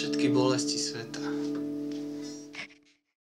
všetky bolesti